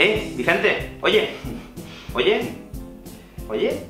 Eh, Vicente, oye, oye, oye.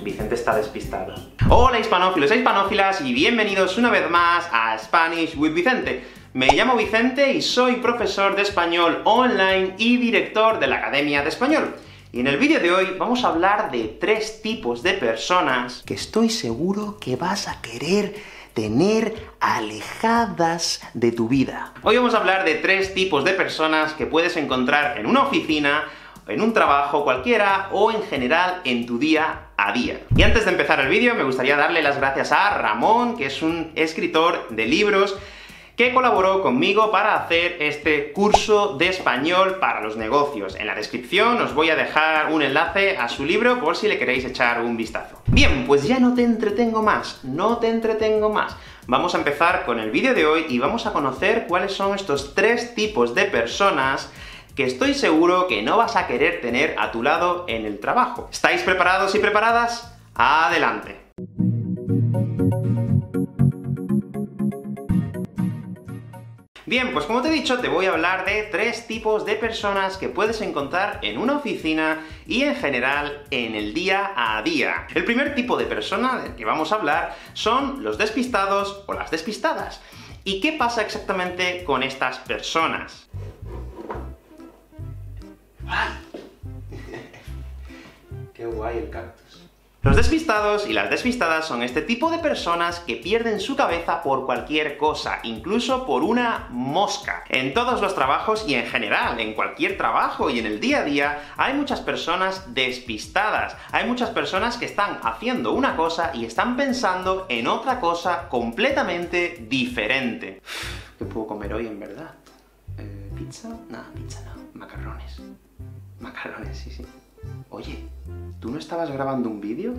Vicente está despistado. Hola hispanófilos e hispanófilas, y bienvenidos una vez más a Spanish with Vicente. Me llamo Vicente y soy profesor de español online y director de la Academia de Español. Y en el vídeo de hoy vamos a hablar de tres tipos de personas que estoy seguro que vas a querer tener alejadas de tu vida. Hoy vamos a hablar de tres tipos de personas que puedes encontrar en una oficina, en un trabajo cualquiera, o en general en tu día a día. Y antes de empezar el vídeo, me gustaría darle las gracias a Ramón, que es un escritor de libros, que colaboró conmigo para hacer este curso de español para los negocios. En la descripción os voy a dejar un enlace a su libro por si le queréis echar un vistazo. Bien, pues ya no te entretengo más, no te entretengo más. Vamos a empezar con el vídeo de hoy y vamos a conocer cuáles son estos tres tipos de personas que estoy seguro que no vas a querer tener a tu lado en el trabajo. ¿Estáis preparados y preparadas? ¡Adelante! Bien, pues como te he dicho, te voy a hablar de tres tipos de personas que puedes encontrar en una oficina y en general en el día a día. El primer tipo de persona del que vamos a hablar son los despistados o las despistadas. ¿Y qué pasa exactamente con estas personas? ¡Ay! ¡Qué guay el cactus! Los despistados y las despistadas son este tipo de personas que pierden su cabeza por cualquier cosa, incluso por una mosca. En todos los trabajos y en general, en cualquier trabajo y en el día a día, hay muchas personas despistadas. Hay muchas personas que están haciendo una cosa y están pensando en otra cosa completamente diferente. ¿Qué puedo comer hoy, en verdad? Eh, ¿Pizza? No, pizza no. Macarrones. Macarrones, sí, sí. Oye, ¿tú no estabas grabando un vídeo?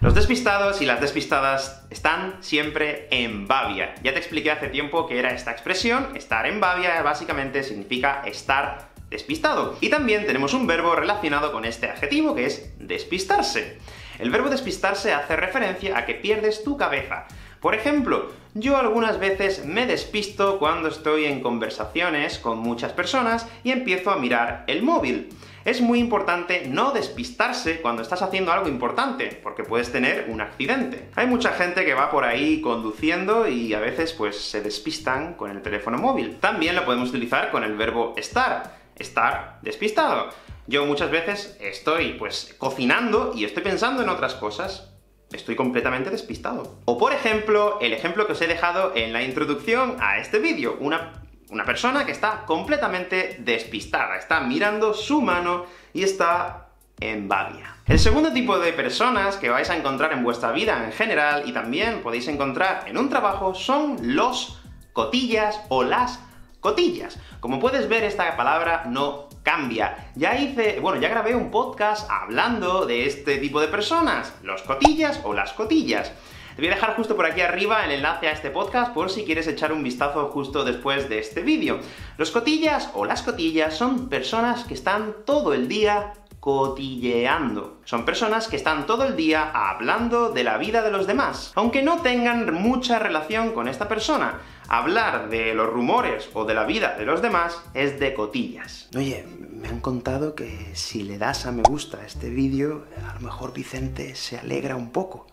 Los despistados y las despistadas están siempre en babia. Ya te expliqué hace tiempo que era esta expresión, estar en babia básicamente significa estar despistado. Y también tenemos un verbo relacionado con este adjetivo, que es despistarse. El verbo despistarse hace referencia a que pierdes tu cabeza. Por ejemplo, yo algunas veces me despisto cuando estoy en conversaciones con muchas personas y empiezo a mirar el móvil. Es muy importante no despistarse cuando estás haciendo algo importante, porque puedes tener un accidente. Hay mucha gente que va por ahí conduciendo y a veces pues se despistan con el teléfono móvil. También lo podemos utilizar con el verbo estar, estar despistado. Yo muchas veces estoy, pues, cocinando y estoy pensando en otras cosas, estoy completamente despistado. O por ejemplo, el ejemplo que os he dejado en la introducción a este vídeo, una, una persona que está completamente despistada, está mirando su mano y está en babia. El segundo tipo de personas que vais a encontrar en vuestra vida en general, y también podéis encontrar en un trabajo, son los cotillas o las cotillas. Como puedes ver, esta palabra no cambia. Ya hice, bueno, ya grabé un podcast hablando de este tipo de personas, los cotillas o las cotillas. Te voy a dejar justo por aquí arriba el enlace a este podcast por si quieres echar un vistazo justo después de este vídeo. Los cotillas o las cotillas son personas que están todo el día cotilleando. Son personas que están todo el día hablando de la vida de los demás, aunque no tengan mucha relación con esta persona. Hablar de los rumores o de la vida de los demás es de cotillas. Oye, me han contado que si le das a me gusta a este vídeo, a lo mejor Vicente se alegra un poco.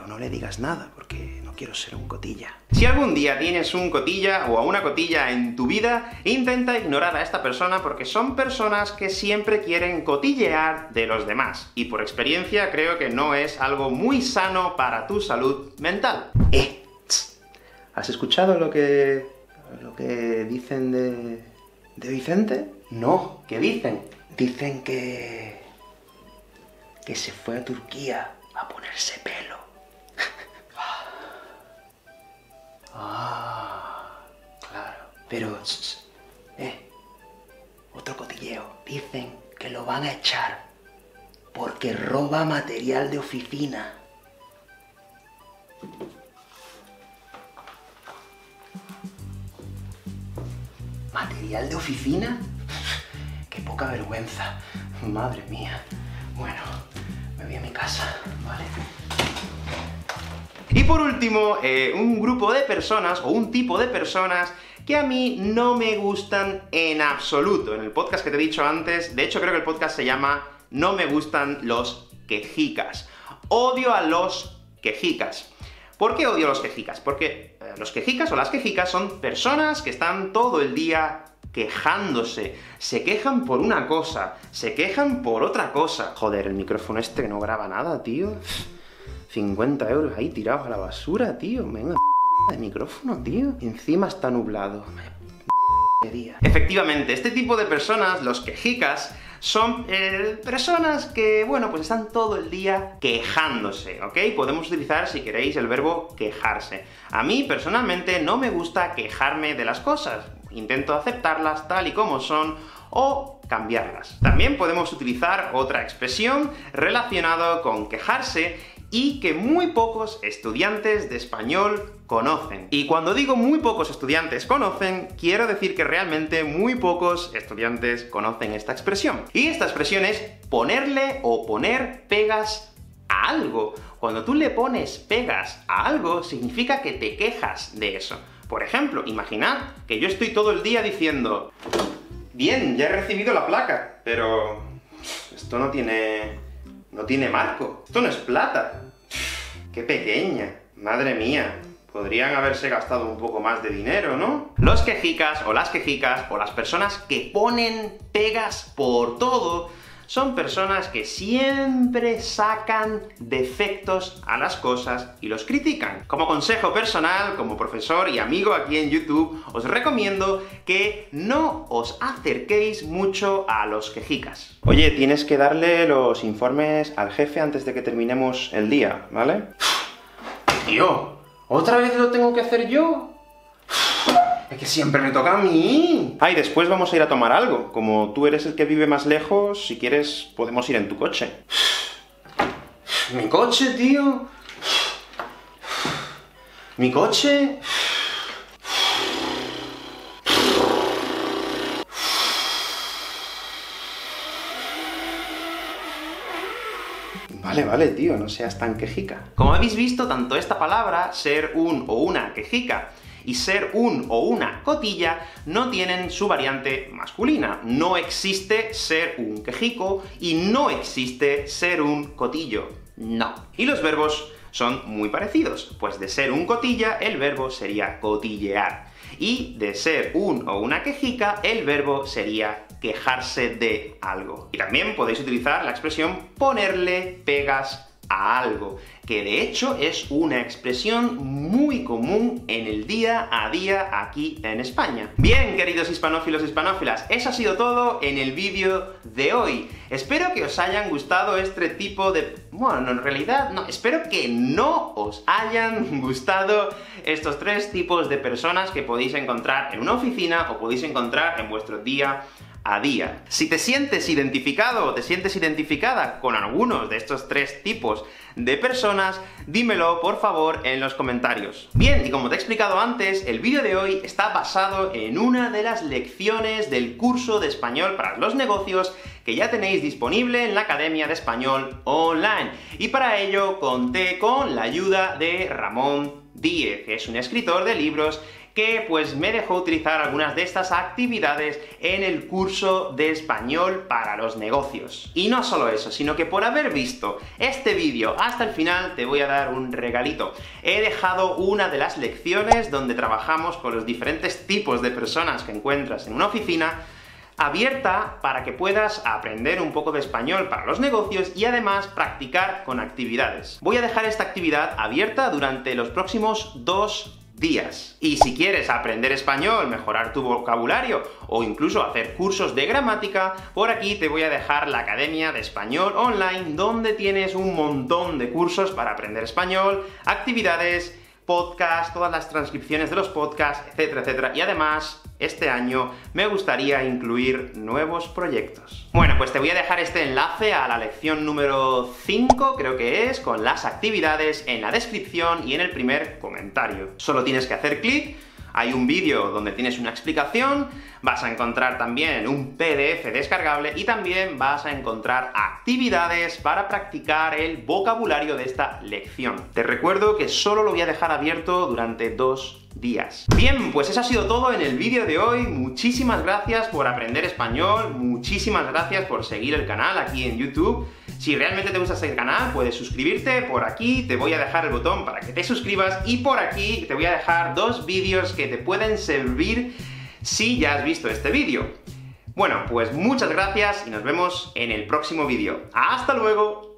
Pero no le digas nada, porque no quiero ser un cotilla. Si algún día tienes un cotilla o a una cotilla en tu vida, intenta ignorar a esta persona porque son personas que siempre quieren cotillear de los demás. Y por experiencia creo que no es algo muy sano para tu salud mental. ¡Eh! ¿Has escuchado lo que... lo que dicen de... de Vicente? No, ¿qué dicen? Dicen que... que se fue a Turquía a ponerse pelo. Ah, claro. Pero, eh, otro cotilleo. Dicen que lo van a echar porque roba material de oficina. ¿Material de oficina? Qué poca vergüenza. Madre mía. Bueno, me voy a mi casa. Y por último, eh, un grupo de personas, o un tipo de personas, que a mí no me gustan en absoluto. En el podcast que te he dicho antes, de hecho creo que el podcast se llama No me gustan los quejicas. Odio a los quejicas. ¿Por qué odio a los quejicas? Porque eh, los quejicas o las quejicas son personas que están todo el día quejándose. Se quejan por una cosa, se quejan por otra cosa. Joder, el micrófono este no graba nada, tío. 50 euros ahí tirados a la basura, tío. Venga, de micrófono, tío. encima está nublado. Efectivamente, este tipo de personas, los quejicas, son eh, personas que, bueno, pues están todo el día quejándose, ¿ok? Podemos utilizar, si queréis, el verbo quejarse. A mí, personalmente, no me gusta quejarme de las cosas. Intento aceptarlas tal y como son, o cambiarlas. También podemos utilizar otra expresión relacionada con quejarse, y que muy pocos estudiantes de español conocen. Y cuando digo muy pocos estudiantes conocen, quiero decir que realmente muy pocos estudiantes conocen esta expresión. Y esta expresión es ponerle o poner pegas a algo. Cuando tú le pones pegas a algo, significa que te quejas de eso. Por ejemplo, imaginad que yo estoy todo el día diciendo Bien, ya he recibido la placa, pero... esto no tiene no tiene marco. Esto no es plata. ¡Qué pequeña! Madre mía. Podrían haberse gastado un poco más de dinero, ¿no? Los quejicas, o las quejicas, o las personas que ponen pegas por todo, son personas que siempre sacan defectos a las cosas y los critican. Como consejo personal, como profesor y amigo aquí en YouTube, os recomiendo que no os acerquéis mucho a los quejicas. Oye, tienes que darle los informes al jefe antes de que terminemos el día, ¿vale? Tío, ¿otra vez lo tengo que hacer yo? Es que siempre me toca a mí. Ah, y después vamos a ir a tomar algo. Como tú eres el que vive más lejos, si quieres, podemos ir en tu coche. ¿Mi coche, tío? ¿Mi coche? Vale, vale, tío, no seas tan quejica. Como habéis visto, tanto esta palabra, ser un o una quejica, y ser un o una cotilla no tienen su variante masculina. No existe ser un quejico y no existe ser un cotillo. No. Y los verbos son muy parecidos, pues de ser un cotilla, el verbo sería cotillear. Y de ser un o una quejica, el verbo sería quejarse de algo. Y también podéis utilizar la expresión ponerle pegas a algo, que de hecho es una expresión muy común en el día a día aquí en España. Bien, queridos hispanófilos hispanófilas, eso ha sido todo en el vídeo de hoy. Espero que os hayan gustado este tipo de... Bueno, en realidad, no, espero que no os hayan gustado estos tres tipos de personas que podéis encontrar en una oficina o podéis encontrar en vuestro día a día. Si te sientes identificado o te sientes identificada con algunos de estos tres tipos de personas, dímelo por favor en los comentarios. Bien, y como te he explicado antes, el vídeo de hoy está basado en una de las lecciones del curso de español para los negocios que ya tenéis disponible en la Academia de Español Online. Y para ello conté con la ayuda de Ramón Díez, que es un escritor de libros que pues me dejó utilizar algunas de estas actividades en el curso de español para los negocios. Y no solo eso, sino que por haber visto este vídeo hasta el final te voy a dar un regalito. He dejado una de las lecciones donde trabajamos con los diferentes tipos de personas que encuentras en una oficina, abierta para que puedas aprender un poco de español para los negocios y además practicar con actividades. Voy a dejar esta actividad abierta durante los próximos dos días. Y si quieres aprender español, mejorar tu vocabulario o incluso hacer cursos de gramática, por aquí te voy a dejar la Academia de Español Online, donde tienes un montón de cursos para aprender español, actividades, podcast, todas las transcripciones de los podcasts, etcétera, etcétera. Y además, este año me gustaría incluir nuevos proyectos. Bueno, pues te voy a dejar este enlace a la lección número 5, creo que es, con las actividades en la descripción y en el primer comentario. Solo tienes que hacer clic hay un vídeo donde tienes una explicación, vas a encontrar también un PDF descargable y también vas a encontrar actividades para practicar el vocabulario de esta lección. Te recuerdo que solo lo voy a dejar abierto durante dos días. Bien, pues eso ha sido todo en el vídeo de hoy. Muchísimas gracias por aprender español, muchísimas gracias por seguir el canal aquí en YouTube. Si realmente te gusta este canal, puedes suscribirte por aquí, te voy a dejar el botón para que te suscribas, y por aquí te voy a dejar dos vídeos que te pueden servir si ya has visto este vídeo. Bueno, pues muchas gracias y nos vemos en el próximo vídeo. ¡Hasta luego!